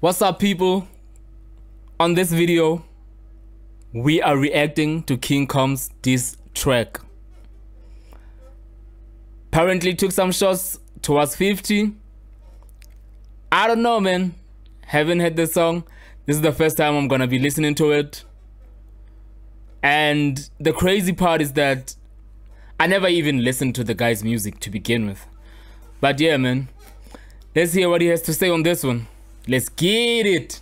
What's up people? On this video, we are reacting to King Combs this track. Apparently took some shots towards 50. I don't know man. Haven't heard the song. This is the first time I'm gonna be listening to it. And the crazy part is that I never even listened to the guy's music to begin with. But yeah man, let's hear what he has to say on this one. Let's get it.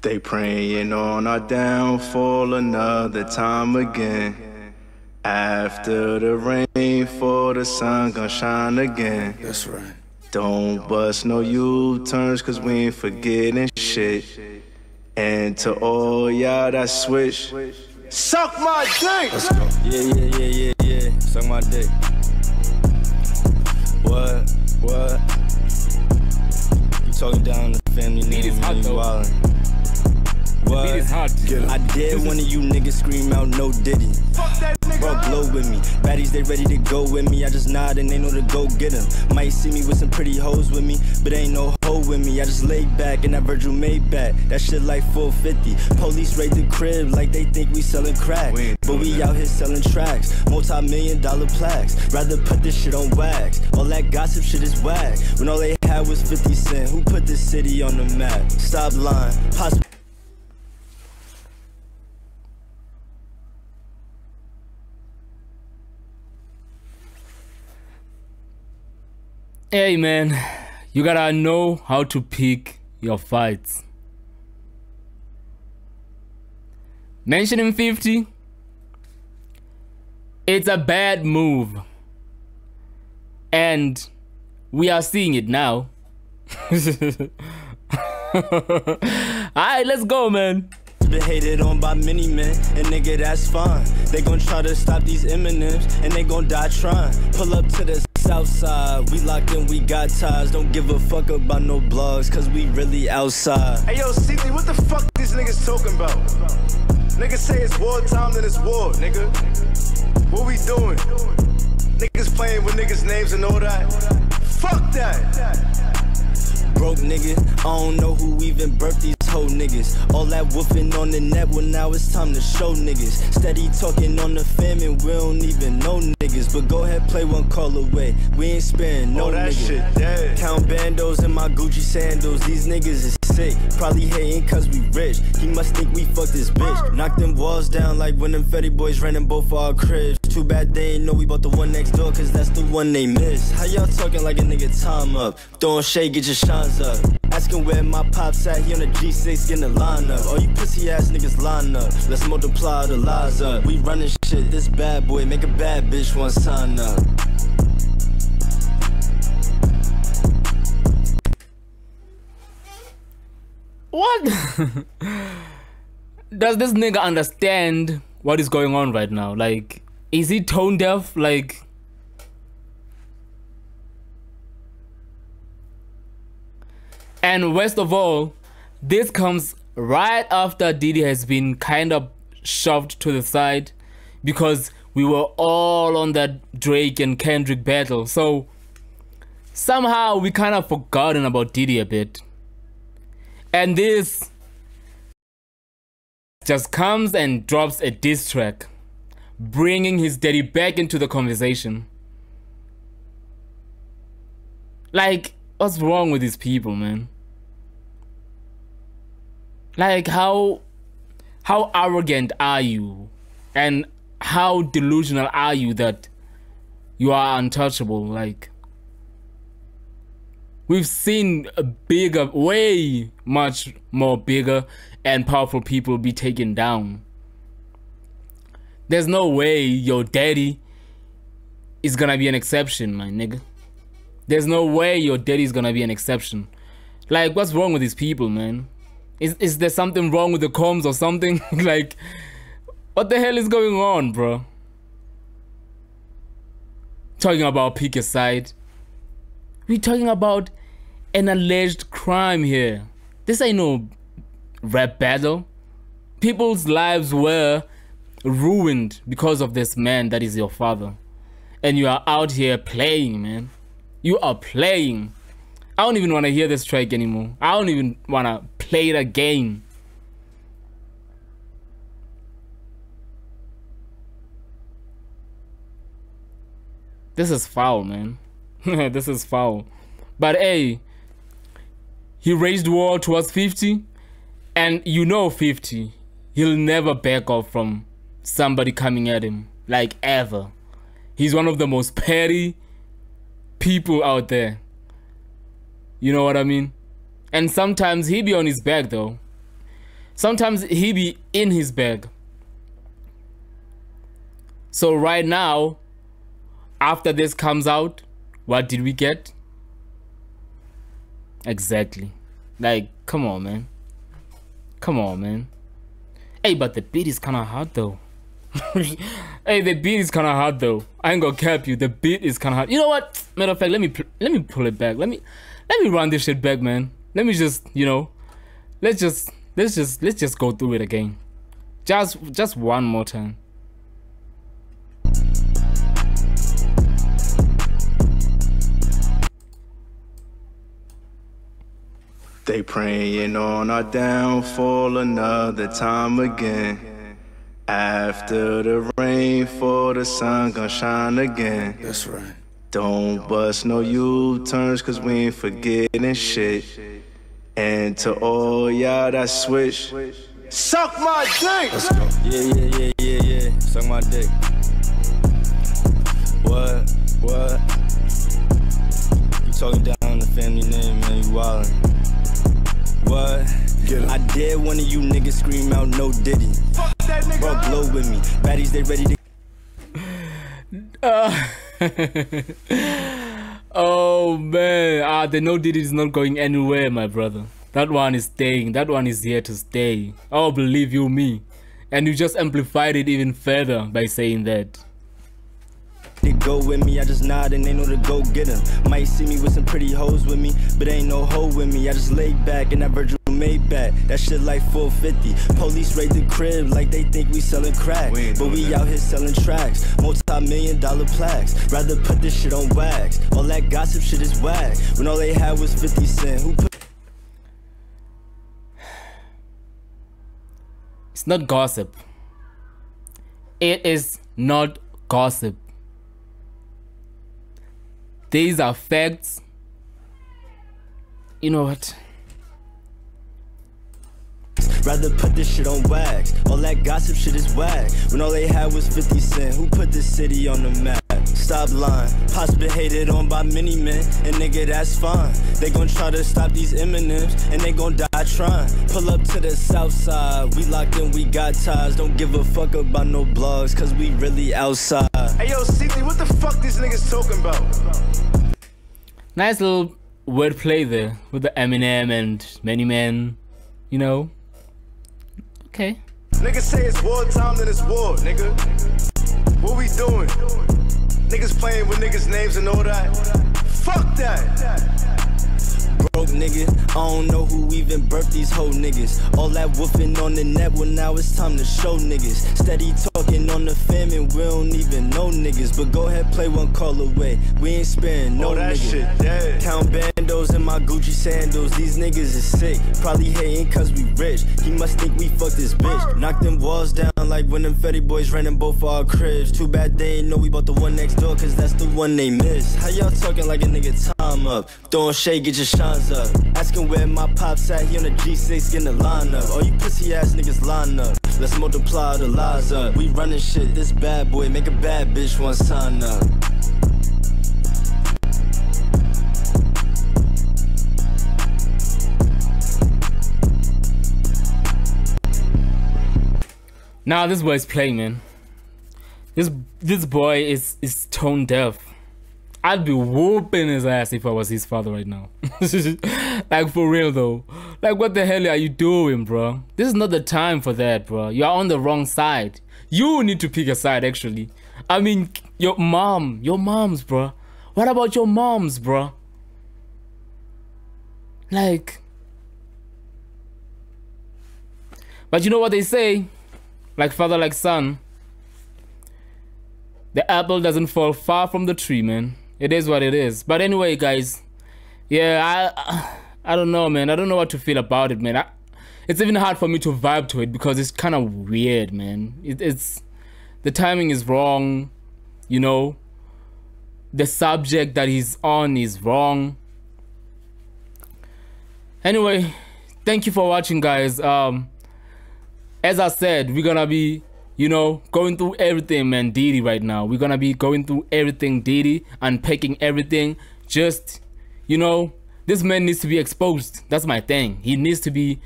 They praying on our downfall another time again. After the rain, for the sun gonna shine again. That's right. Don't bust no U-turns, cause we ain't forgetting shit. And to all y'all that switch, suck my dick! Let's go. Yeah, yeah, yeah, yeah, yeah. Suck my dick. What? What? You talking down the family Beat is hot, and you wildin'. What? Beat is hot. I dare one of you niggas scream out no diddy. Bro, glow with me. Baddies, they ready to go with me. I just nod and they know to go get 'em. Might see me with some pretty hoes with me, but ain't no hoe with me. I just lay back in that Virgil Maybach. That shit like 450. Police raid the crib like they think we selling crack. We But we doing out here selling tracks. Multi million dollar plaques. Rather put this shit on wax. All that gossip shit is whack. When all they had was 50 cent. Who put this city on the map? Stop lying. Hosp- Hey man, you gotta know how to pick your fights. Mentioning 50, it's a bad move. And we are seeing it now. Alright, let's go, man. Been hated on by many men, and nigga, that's fine. They gon' try to stop these Eminems, and they gon' die trying. Pull up to the south side, we locked in, we got ties. Don't give a fuck about no blogs, cause we really outside. Hey yo, CT, what the fuck these niggas talking about? Niggas say it's wartime, then it's war, nigga. What we doing? Niggas playing with niggas' names and all that. Fuck that! Broke nigga, I don't know who even birthed these hoe niggas. All that woofing on the net, well now it's time to show niggas. Steady talking on the fam and we don't even know niggas. But go ahead, play one call away. We ain't sparing no Oh, that nigga. shit dead. Count bandos in my Gucci sandals. These niggas is sick. Probably hating cause we rich. He must think we fucked this bitch. Knock them walls down like when them Fetty boys ran in both our cribs. Too bad they ain't know we bought the one next door cause that's the one they miss. How y'all talking like a nigga time up? Throwing shade, get your shines up. Asking where my pops at, he on the G6 getting the line up. All you pussy ass niggas line up. Let's multiply the lies up. We running shit, this bad boy, make a bad bitch want sign up. What? Does this nigga understand what is going on right now? Like, is he tone deaf? Like, and worst of all, this comes right after Diddy has been kind of shoved to the side because we were all on that Drake and Kendrick battle. So somehow we kind of forgotten about Diddy a bit. And this just comes and drops a diss track, bringing his daddy back into the conversation. Like, what's wrong with these people, man? Like, how how arrogant are you, and how delusional are you that you are untouchable? Like, we've seen a bigger, way much more bigger and powerful people be taken down. There's no way your daddy is gonna be an exception, my nigga. There's no way your daddy's gonna be an exception. Like, what's wrong with these people, man? Is is there something wrong with the Combs or something? like, what the hell is going on, bro? Talking about pick a side. We're talking about an alleged crime here. This ain't no rap battle. People's lives were ruined because of this man that is your father. And you are out here playing, man. You are playing. I don't even want to hear this track anymore. I don't even want to play the game. This is foul, man. this is foul. But hey, he raised war towards 50, and you know 50, he'll never back off from somebody coming at him, like ever. He's one of the most petty people out there. You know what I mean? And sometimes he be on his back though. Sometimes he be in his bag. So right now, after this comes out, what did we get? Exactly. Like, come on, man. Come on, man. Hey, but the beat is kind of hard though. hey, the beat is kind of hard though. I ain't gonna cap you. The beat is kind of hard. You know what? Matter of fact, let me let me pull it back. Let me let me run this shit back, man. Let me just, you know, let's just let's just let's just go through it again. Just just one more time. They praying on our downfall another time again. After the rain, for the sun gonna shine again. That's right. Don't bust no U-turns, cause we ain't forgetting shit. And to all y'all that switch, suck my dick! Let's go. Yeah, yeah, yeah, yeah, yeah. Suck my dick. What? What? You talking down the family name, man. You wildin'. What? I dare one of you niggas scream out no diddy. Bro, glow with me. Baddies, they ready to. oh man, ah, the no diddy is not going anywhere, my brother. That one is staying. That one is here to stay. Oh, believe you me. And you just amplified it even further by saying that. They go with me, I just nod and they know to go get 'em. Might see me with some pretty hoes with me, but ain't no hoe with me. I just lay back and that Virgil Maybach. That shit like 450. Police raid the crib like they think we selling crack. We but we that. out here selling tracks. Multi-million dollar plaques. Rather put this shit on wax. All that gossip shit is whack. When all they had was 50 cent. Who put It's not gossip. It is not gossip. These are facts. You know what? Rather put this shit on wax. All that gossip shit is whack. When all they had was 50 cent. Who put this city on the map? Stop lying. Pops been hated on by many men. And nigga, that's fine. They gon' try to stop these Eminems. And they gon' die trying. Pull up to the south side. We locked in, we got ties. Don't give a fuck about no blogs. Cause we really outside. Hey yo, CT, what the fuck these niggas talking about? Nice little wordplay there with the Eminem and many men. You know? Okay. Niggas say it's wartime, then it's war, nigga. What we doing? Niggas playing with niggas' names and all that. Fuck that! broke nigga. I don't know who even birthed these whole niggas. All that woofing on the net, well now it's time to show niggas. Steady on the fam and we don't even know niggas. But go ahead, play one call away. We ain't sparing no All that nigga. shit dead. Count bandos in my Gucci sandals. These niggas is sick. Probably hating cause we rich. He must think we fucked this bitch. Knock them walls down like when them Fetty boys ran in both our cribs. Too bad they ain't know we bought the one next door cause that's the one they miss. How y'all talking like a nigga time up? Throwing shade, get your shines up. Asking where my pops at, he on the G6 getting the line up. All you pussy ass niggas line up. Let's multiply the lies up. We running shit, this bad boy, make a bad bitch one sign up. Now this boy is playing, man. This this boy is is tone deaf. I'd be whooping his ass if I was his father right now. like for real though. Like what the hell are you doing, bro? This is not the time for that, bro. You are on the wrong side. You need to pick a side actually. I mean, your mom, your moms, bro. What about your moms, bro? Like But you know what they say? Like father, like son. The apple doesn't fall far from the tree, man. It is what it is. But anyway, guys, yeah, I I don't know, man. I don't know what to feel about it, man. I, it's even hard for me to vibe to it because it's kind of weird, man. It, it's the timing is wrong, you know. The subject that he's on is wrong. Anyway, thank you for watching, guys. Um, as I said, we're gonna be, you know, going through everything, man. Diddy right now. We're gonna be going through everything, Diddy, unpacking everything. Just, you know, this man needs to be exposed. That's my thing. He needs to be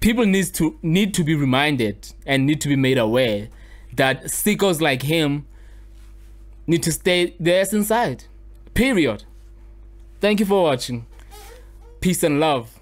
people needs to need to be reminded and need to be made aware that sickos like him need to stay their inside. Period. Thank you for watching. Peace and love.